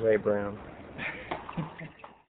Ray Brown.